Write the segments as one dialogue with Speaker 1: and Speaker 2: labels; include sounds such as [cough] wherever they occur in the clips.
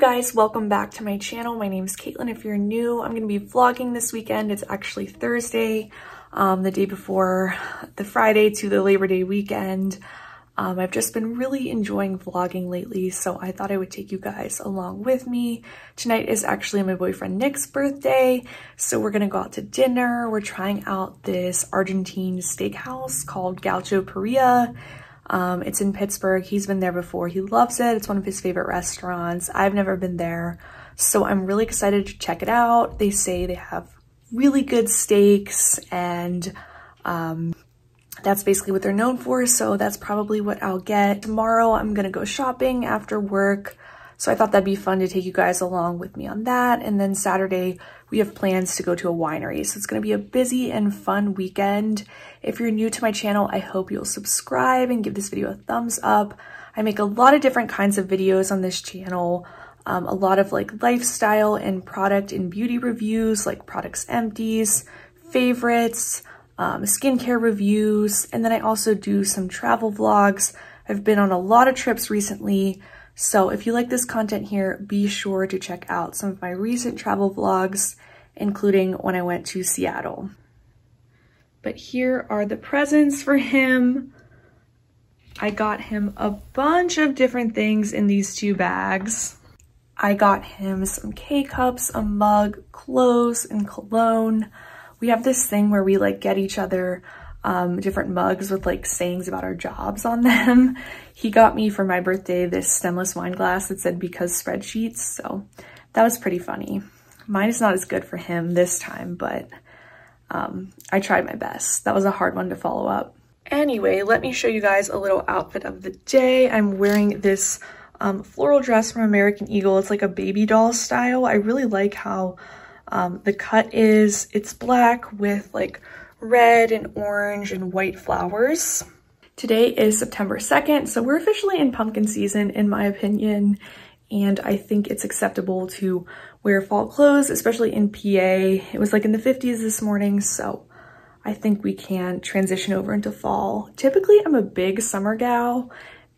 Speaker 1: guys, welcome back to my channel. My name is Kaitlin. If you're new, I'm going to be vlogging this weekend. It's actually Thursday, um, the day before the Friday to the Labor Day weekend. Um, I've just been really enjoying vlogging lately, so I thought I would take you guys along with me. Tonight is actually my boyfriend Nick's birthday, so we're gonna go out to dinner. We're trying out this Argentine steakhouse called Gaucho Parrilla. Um, it's in Pittsburgh. He's been there before. He loves it. It's one of his favorite restaurants. I've never been there, so I'm really excited to check it out. They say they have really good steaks and um, that's basically what they're known for. So that's probably what I'll get. Tomorrow I'm gonna go shopping after work. So I thought that'd be fun to take you guys along with me on that. And then Saturday, we have plans to go to a winery. So it's gonna be a busy and fun weekend. If you're new to my channel, I hope you'll subscribe and give this video a thumbs up. I make a lot of different kinds of videos on this channel. Um, a lot of like lifestyle and product and beauty reviews, like products empties, favorites, um, skincare reviews, and then I also do some travel vlogs. I've been on a lot of trips recently, so if you like this content here, be sure to check out some of my recent travel vlogs, including when I went to Seattle. But here are the presents for him. I got him a bunch of different things in these two bags. I got him some K-cups, a mug, clothes, and cologne we have this thing where we like get each other um, different mugs with like sayings about our jobs on them. he got me for my birthday this stemless wine glass that said because spreadsheets. So that was pretty funny. Mine is not as good for him this time, but um, I tried my best. That was a hard one to follow up. Anyway, let me show you guys a little outfit of the day. I'm wearing this um, floral dress from American Eagle. It's like a baby doll style. I really like how um, the cut is, it's black with like red and orange and white flowers. Today is September 2nd, so we're officially in pumpkin season in my opinion, and I think it's acceptable to wear fall clothes, especially in PA. It was like in the 50s this morning, so I think we can transition over into fall. Typically, I'm a big summer gal,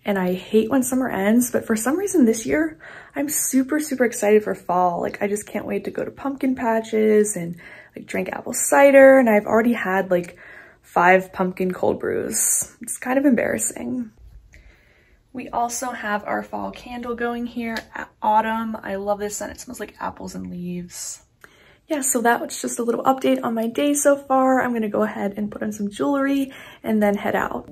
Speaker 1: and I hate when summer ends, but for some reason this year, I'm super, super excited for fall. Like, I just can't wait to go to pumpkin patches and like drink apple cider. And I've already had like five pumpkin cold brews. It's kind of embarrassing. We also have our fall candle going here at autumn. I love this scent. It smells like apples and leaves. Yeah, so that was just a little update on my day so far. I'm gonna go ahead and put on some jewelry and then head out.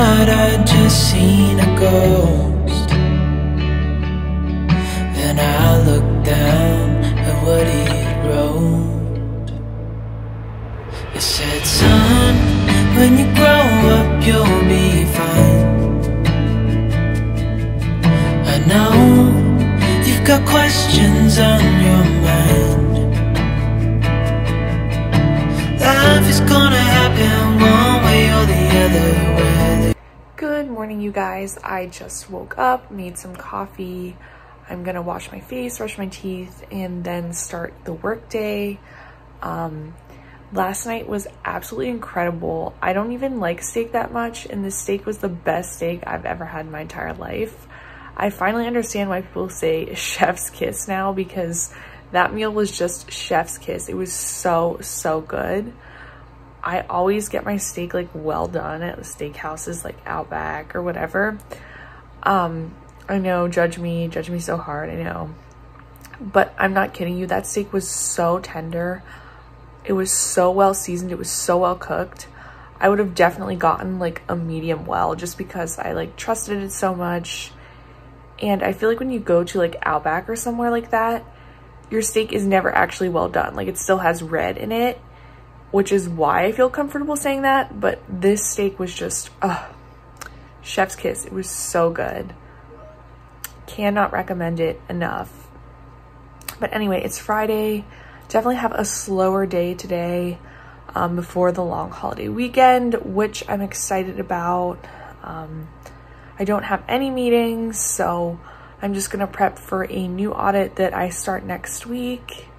Speaker 1: Thought I'd just seen a ghost. Then I looked down at what he wrote. It said, son, when you grow up you'll be fine. I know you've got questions on your mind. Life is gonna happen one way or the other Good morning, you guys. I just woke up, made some coffee. I'm gonna wash my face, brush my teeth, and then start the workday. Um, last night was absolutely incredible. I don't even like steak that much, and this steak was the best steak I've ever had in my entire life. I finally understand why people say [laughs] chef's kiss now because that meal was just chef's kiss. It was so, so good. I always get my steak like well done at the steakhouses like Outback or whatever. Um, I know, judge me, judge me so hard, I know. But I'm not kidding you, that steak was so tender. It was so well seasoned, it was so well cooked. I would have definitely gotten like a medium well just because I like trusted it so much. And I feel like when you go to like Outback or somewhere like that, your steak is never actually well done. Like it still has red in it, which is why I feel comfortable saying that. But this steak was just, uh, chef's kiss. It was so good. Cannot recommend it enough. But anyway, it's Friday. Definitely have a slower day today um, before the long holiday weekend, which I'm excited about. Um, I don't have any meetings, so I'm just gonna prep for a new audit that I start next week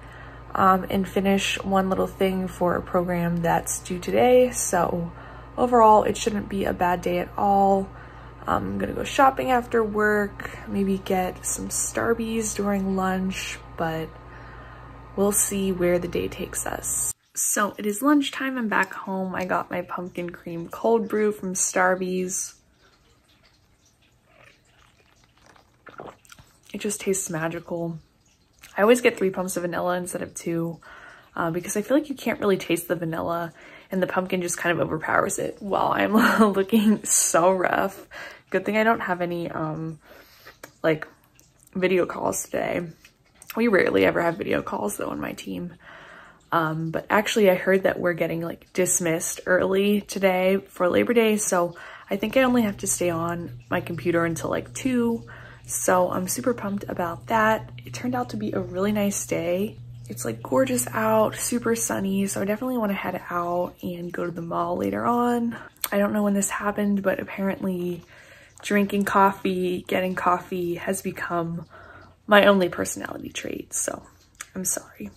Speaker 1: um, and finish one little thing for a program that's due today. So overall, it shouldn't be a bad day at all. I'm gonna go shopping after work, maybe get some Starbies during lunch, but we'll see where the day takes us. So it is lunchtime, I'm back home. I got my pumpkin cream cold brew from Starbies. It just tastes magical. I always get three pumps of vanilla instead of two uh, because I feel like you can't really taste the vanilla and the pumpkin just kind of overpowers it while I'm [laughs] looking so rough. Good thing I don't have any um, like video calls today. We rarely ever have video calls though on my team. Um, but actually I heard that we're getting like dismissed early today for Labor Day. So I think I only have to stay on my computer until like two so I'm super pumped about that. It turned out to be a really nice day. It's like gorgeous out, super sunny, so I definitely want to head out and go to the mall later on. I don't know when this happened, but apparently drinking coffee, getting coffee has become my only personality trait, so I'm sorry.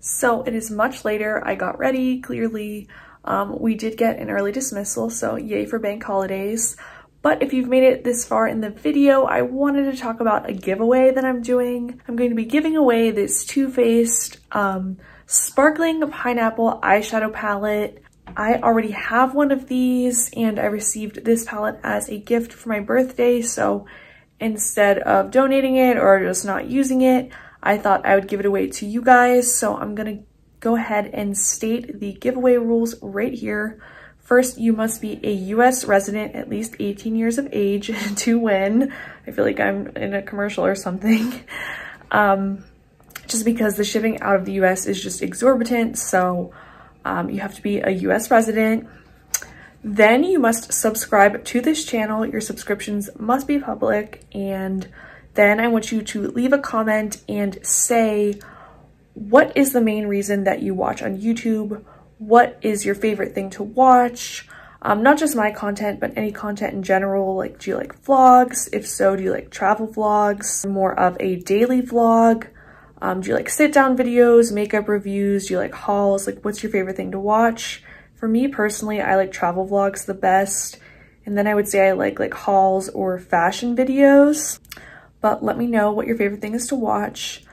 Speaker 1: So it is much later. I got ready, clearly. Um, we did get an early dismissal, so yay for bank holidays. But if you've made it this far in the video, I wanted to talk about a giveaway that I'm doing. I'm going to be giving away this Too Faced um, Sparkling Pineapple Eyeshadow Palette. I already have one of these and I received this palette as a gift for my birthday. So instead of donating it or just not using it, I thought I would give it away to you guys. So I'm going to go ahead and state the giveaway rules right here. First, you must be a US resident, at least 18 years of age [laughs] to win. I feel like I'm in a commercial or something. [laughs] Um, just because the shipping out of the US is just exorbitant. So um, you have to be a US resident. Then you must subscribe to this channel. Your subscriptions must be public. And then I want you to leave a comment and say, what is the main reason that you watch on YouTube? What is your favorite thing to watch? Um, not just my content, but any content in general. Like, do you like vlogs? If so, do you like travel vlogs? More of a daily vlog? Um, do you like sit down videos, makeup reviews? Do you like hauls? Like, what's your favorite thing to watch? For me personally, I like travel vlogs the best. And then I would say I like like hauls or fashion videos. But let me know what your favorite thing is to watch.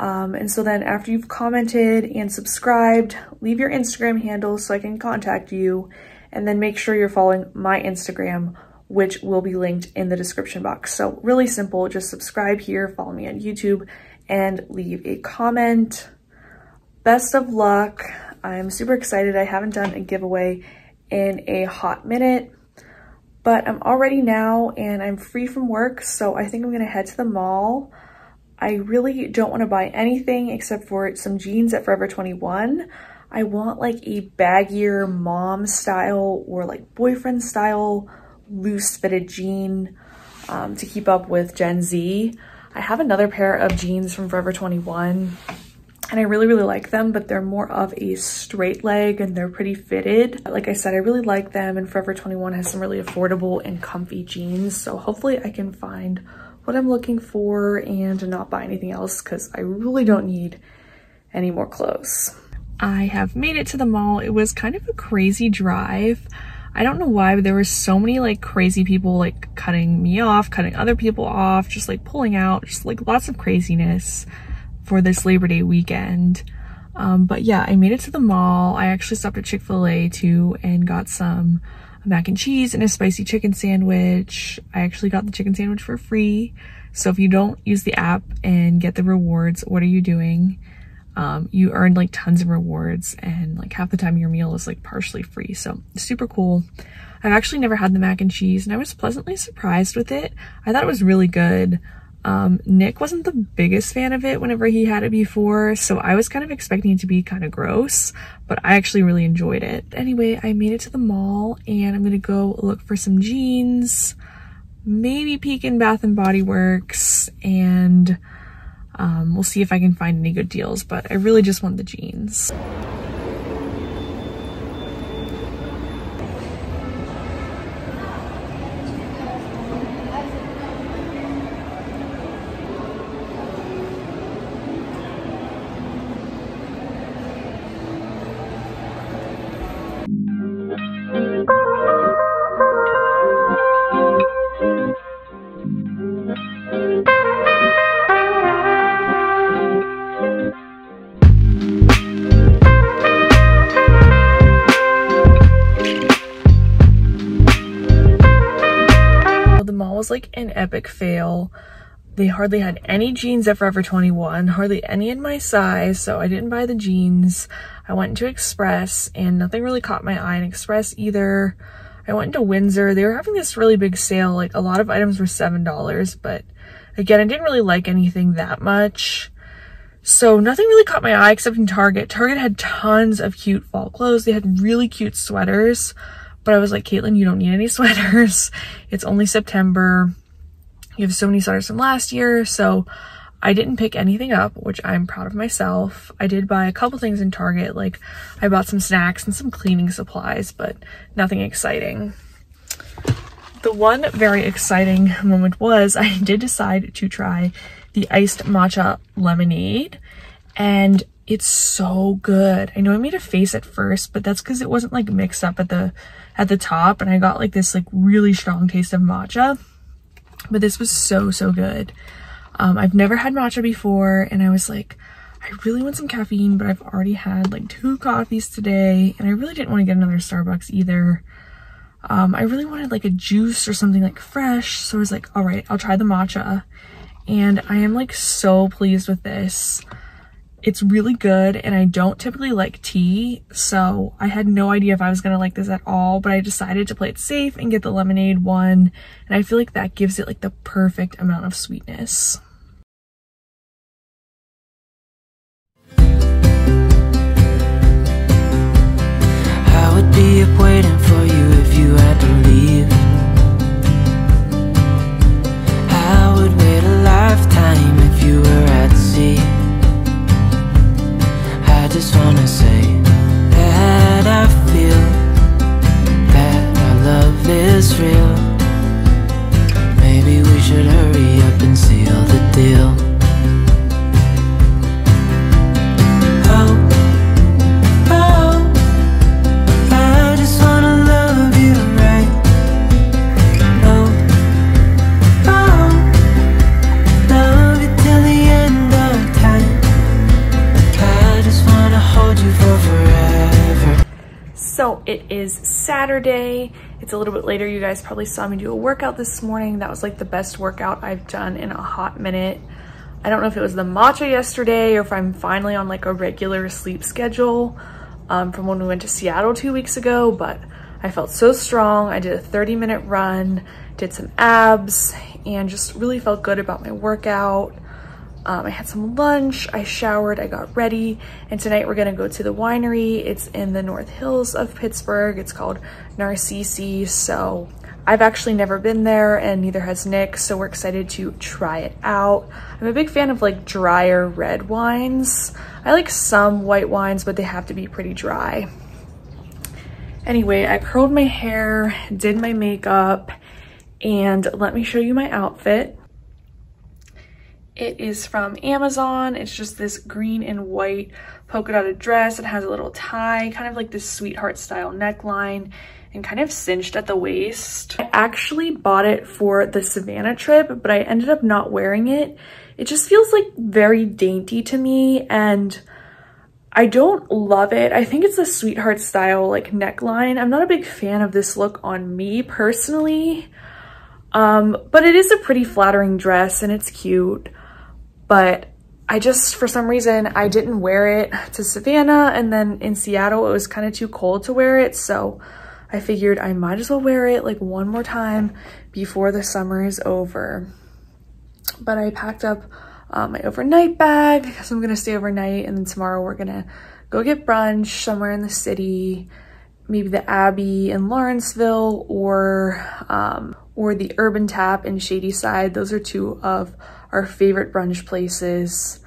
Speaker 1: Um, and so then after you've commented and subscribed, leave your Instagram handle so I can contact you and then make sure you're following my Instagram, which will be linked in the description box. So really simple, just subscribe here, follow me on YouTube and leave a comment. Best of luck. I'm super excited. I haven't done a giveaway in a hot minute, but I'm all ready now and I'm free from work. So I think I'm gonna head to the mall. I really don't want to buy anything except for some jeans at Forever 21. I want like a baggier mom style or like boyfriend style loose fitted jean um, to keep up with Gen Z. I have another pair of jeans from Forever 21 and I really, really like them, but they're more of a straight leg and they're pretty fitted. Like I said, I really like them and Forever 21 has some really affordable and comfy jeans. So hopefully I can find what I'm looking for and not buy anything else because I really don't need any more clothes. I have made it to the mall. It was kind of a crazy drive. I don't know why, but there were so many like crazy people like cutting me off, cutting other people off, just like pulling out, just like lots of craziness for this Labor Day weekend. Um, but yeah, I made it to the mall. I actually stopped at Chick-fil-A too and got some mac and cheese and a spicy chicken sandwich. I actually got the chicken sandwich for free. So if you don't use the app and get the rewards, what are you doing? Um, you earn like tons of rewards and like half the time your meal is like partially free. So super cool. I've actually never had the mac and cheese and I was pleasantly surprised with it. I thought it was really good. Um, Nick wasn't the biggest fan of it whenever he had it before, so I was kind of expecting it to be kind of gross, but I actually really enjoyed it. Anyway, I made it to the mall and I'm gonna go look for some jeans, maybe peek in Bath and Body Works, and um, we'll see if I can find any good deals, but I really just want the jeans. Was like an epic fail. They hardly had any jeans at Forever 21, hardly any in my size, so I didn't buy the jeans. I went into Express and nothing really caught my eye in Express either. I went into Windsor. They were having this really big sale. Like a lot of items were $7, but again, I didn't really like anything that much. So nothing really caught my eye except in Target. Target had tons of cute fall clothes. They had really cute sweaters. But I was like, Kaitlin, you don't need any [laughs] sweaters. It's only September. You have so many sweaters from last year. So I didn't pick anything up, which I'm proud of myself. I did buy a couple things in Target. Like I bought some snacks and some cleaning supplies, but nothing exciting. The one very exciting moment was I [laughs] did decide to try the iced matcha lemonade and it's so good. I know I made a face at first, but that's because it wasn't like mixed up at the at the top and I got like this like really strong taste of matcha. But this was so, so good. Um, I've never had matcha before and I was like, I really want some caffeine, but I've already had like two coffees today and I really didn't want to get another Starbucks either. Um, I really wanted like a juice or something like fresh. So I was like, all right, I'll try the matcha. And I am like so pleased with this. It's really good and I don't typically like tea, so I had no idea if I was gonna like this at all, but I decided to play it safe and get the lemonade one, and I feel like that gives it like the perfect amount of sweetness. If you had to leave I would wait a lifetime if you were just wanna say that I feel that our love is real. Maybe we should hurry up and seal the deal. Saturday. It's a little bit later. You guys probably saw me do a workout this morning. That was like the best workout I've done in a hot minute. I don't know if it was the matcha yesterday or if I'm finally on like a regular sleep schedule um, from when we went to Seattle two weeks ago, but I felt so strong. I did a 30 minute run, did some abs, and just really felt good about my workout. Um, I had some lunch, I showered, I got ready, and tonight we're gonna go to the winery. It's in the North Hills of Pittsburgh. It's called Narcisi. So I've actually never been there and neither has Nick, so we're excited to try it out. I'm a big fan of like drier red wines. I like some white wines, but they have to be pretty dry. Anyway, I curled my hair, did my makeup, and let me show you my outfit. It is from Amazon. It's just this green and white polka dotted dress. It has a little tie, kind of like this sweetheart style neckline and kind of cinched at the waist. I actually bought it for the Savannah trip, but I ended up not wearing it. It just feels like very dainty to me and I don't love it. I think it's a sweetheart style like neckline. I'm not a big fan of this look on me personally, um, but it is a pretty flattering dress and it's cute but I just, for some reason, I didn't wear it to Savannah and then in Seattle, it was kind of too cold to wear it. So I figured I might as well wear it like one more time before the summer is over. but I packed up uh, my overnight bag because I'm gonna stay overnight and then tomorrow we're gonna go get brunch somewhere in the city, maybe the Abbey in Lawrenceville or um, or the Urban Tap in Shadyside. Those are two of our favorite brunch places.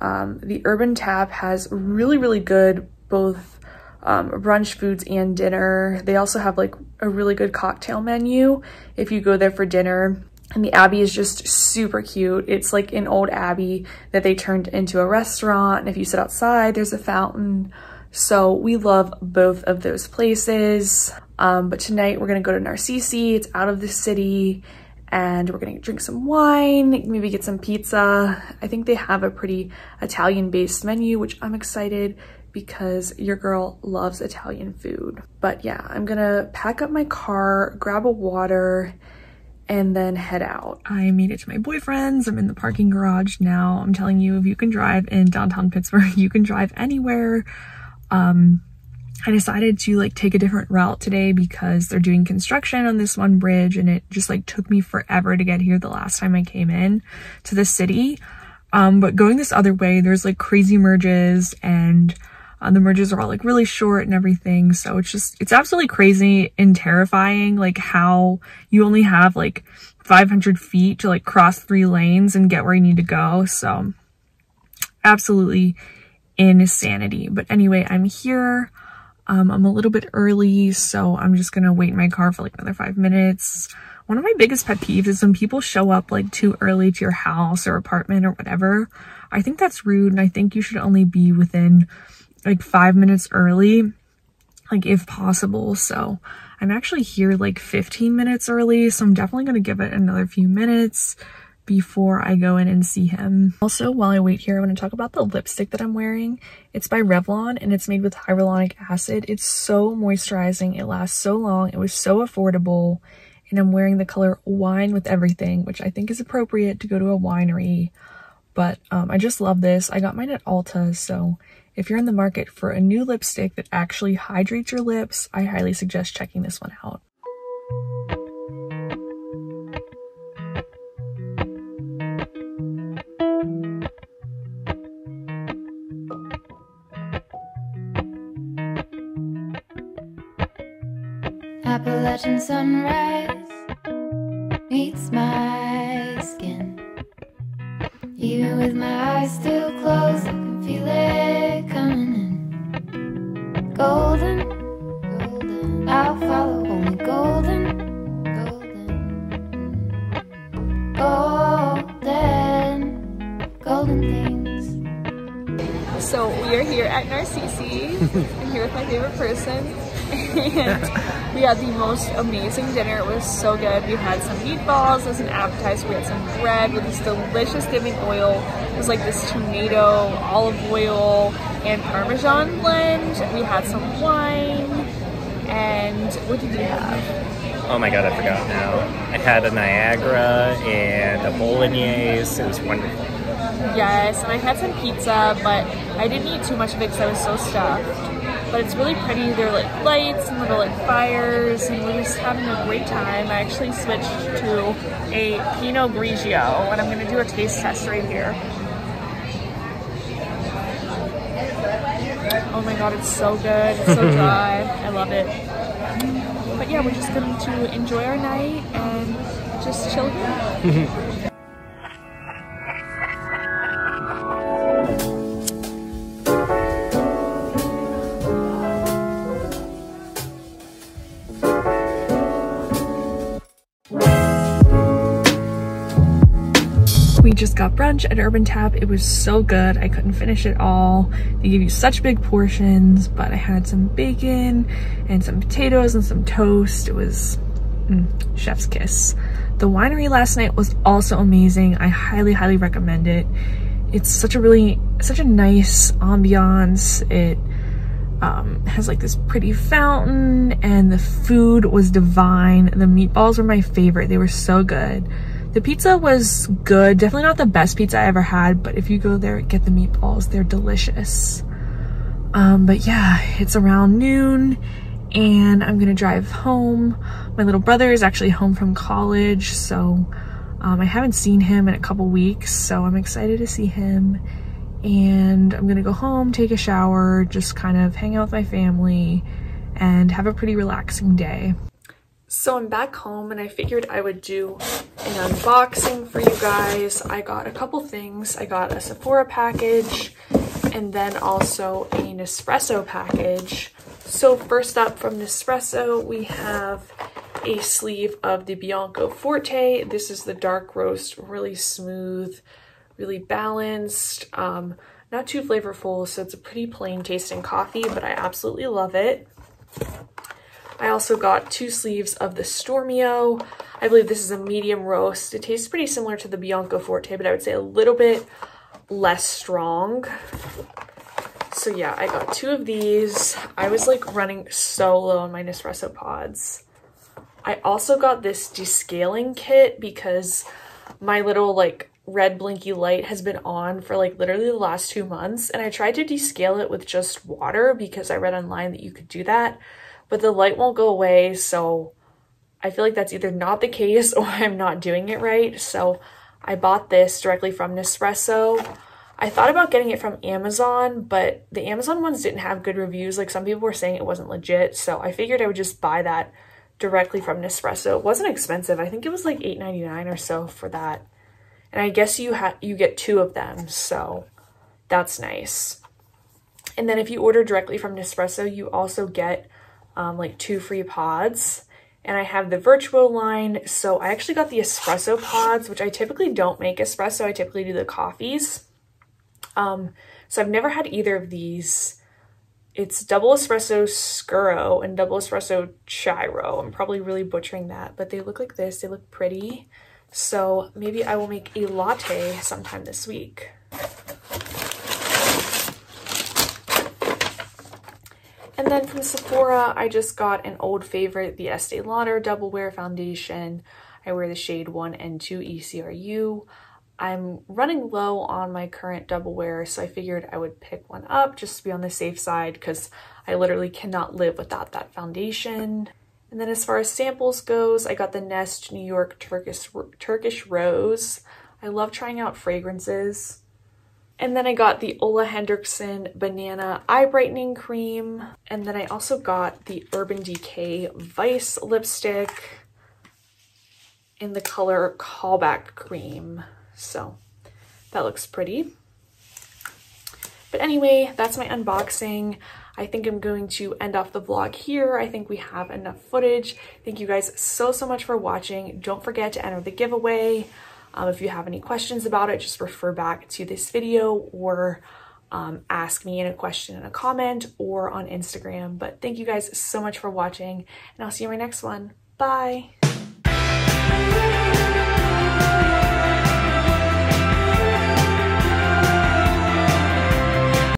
Speaker 1: Um, the Urban Tap has really, really good both um, brunch foods and dinner. They also have like a really good cocktail menu if you go there for dinner. And the Abbey is just super cute. It's like an old Abbey that they turned into a restaurant. And if you sit outside, there's a fountain. So we love both of those places. Um, but tonight we're gonna go to Narcisi. It's out of the city and we're gonna drink some wine, maybe get some pizza. I think they have a pretty Italian based menu, which I'm excited because your girl loves Italian food. But yeah, I'm gonna pack up my car, grab a water, and then head out. I made it to my boyfriend's. I'm in the parking garage now. I'm telling you, if you can drive in downtown Pittsburgh, [laughs] you can drive anywhere. Um, I decided to like take a different route today because they're doing construction on this one bridge and it just like took me forever to get here the last time I came in to the city. Um, but going this other way, there's like crazy merges and uh, the merges are all like really short and everything. So it's just, it's absolutely crazy and terrifying, like how you only have like 500 feet to like cross three lanes and get where you need to go. So absolutely insanity. But anyway, I'm here. Um, I'm a little bit early, so I'm just gonna wait in my car for like another five minutes. One of my biggest pet peeves is when people show up like too early to your house or apartment or whatever. I think that's rude and I think you should only be within like five minutes early, like if possible. So I'm actually here like 15 minutes early, so I'm definitely to give it another few minutes before I go in and see him. Also, while I wait here, I want to talk about the lipstick that I'm wearing. It's by Revlon and it's made with hyaluronic acid. It's so moisturizing. It lasts so long. It was so affordable. And I'm wearing the color Wine with Everything, which I think is appropriate to go to a winery. But um, I just love this. I got mine at Ulta, so if you're in the market for a new lipstick that actually hydrates your lips, I highly suggest checking this one out. Appalachian sunrise meets my skin. Even with my eyes still closed, I can feel it coming in. Golden, golden, I'll follow only golden, golden, golden, golden things. So we are here at Narcisi. I'm here with my favorite person. And [laughs] we had the most amazing dinner. It was so good. We had some meatballs as an appetizer. We had some bread with this delicious dipping oil. It was like this tomato, olive oil, and Parmesan blend. We had some wine. And what did you have?
Speaker 2: Oh my god, I forgot now. I had a Niagara and a Bolognese. It was wonderful.
Speaker 1: Yes, and I had some pizza, but I didn't eat too much of it because I was so stuffed but it's really pretty. There are like lights and little like fires and we're just having a great time. I actually switched to a Pinot Grigio and I'm gonna do a taste test right here. Oh my god, it's so good. It's so [laughs] dry. I love it. But yeah, we're just going to enjoy our night and just chill here. [laughs] just got brunch at Urban Tap. It was so good. I couldn't finish it all. They give you such big portions, but I had some bacon and some potatoes and some toast. It was mm, chef's kiss. The winery last night was also amazing. I highly, highly recommend it. It's such a really, such a nice ambiance. It um, has like this pretty fountain and the food was divine. The meatballs were my favorite. They were so good. The pizza was good. Definitely not the best pizza I ever had, but if you go there, get the meatballs. They're delicious. Um, but yeah, it's around noon and I'm gonna drive home. My little brother is actually home from college, so Um, I haven't seen him in a couple weeks, so I'm excited to see him. And I'm gonna go home, take a shower, just kind of hang out with my family and have a pretty relaxing day. So I'm back home and I figured I would do an unboxing for you guys. I got a couple things. I got a Sephora package and then also a Nespresso package. So first up from Nespresso, we have a sleeve of the Bianco Forte. This is the dark roast, really smooth, really balanced, um, not too flavorful, so it's a pretty plain tasting coffee, but I absolutely love it. I also got two sleeves of the Stormio. I believe this is a medium roast. It tastes pretty similar to the Bianco Forte, but I would say a little bit less strong. So yeah, I got two of these. I was like running so low on my Nespresso pods. I also got this descaling kit because my little like red blinky light has been on for like literally the last two months and I tried to descale it with just water because I read online that you could do that but the light won't go away. So I feel like that's either not the case [laughs] or I'm not doing it right. So I bought this directly from Nespresso. I thought about getting it from Amazon, but the Amazon ones didn't have good reviews. Like some people were saying it wasn't legit. So I figured I would just buy that directly from Nespresso. It wasn't expensive. I think it was like $8.99 or so for that. And I guess you have you get two of them, so that's nice. And then if you order directly from Nespresso, you also get um, like two free pods. And I have the Vertuo line. So I actually got the espresso pods, which I typically don't make espresso. I typically do the coffees. Um, so I've never had either of these. It's double espresso scuro and double espresso chiro. I'm probably really butchering that, but they look like this. They look pretty. So maybe I will make a latte sometime this week. And then from Sephora, I just got an old favorite, the Estee Lauder Double Wear Foundation. I wear the shade 1 and 2 ECRU. I'm running low on my current double wear, so I figured I would pick one up just to be on the safe side because I literally cannot live without that foundation. And then as far as samples goes, I got the Nest New York Turkish, Turkish Rose. I love trying out fragrances. And then I got the Ole Henriksen Banana Eye Brightening Cream. And then I also got the Urban Decay Vice Lipstick in the color Callback Cream. So that looks pretty. But anyway, that's my unboxing. I think I'm going to end off the vlog here. I think we have enough footage. Thank you guys so, so much for watching. Don't forget to enter the giveaway. Um, if you have any questions about it, just refer back to this video or um, ask me in a question in a comment or on Instagram. But thank you guys so much for watching and I'll see you in my next one. Bye.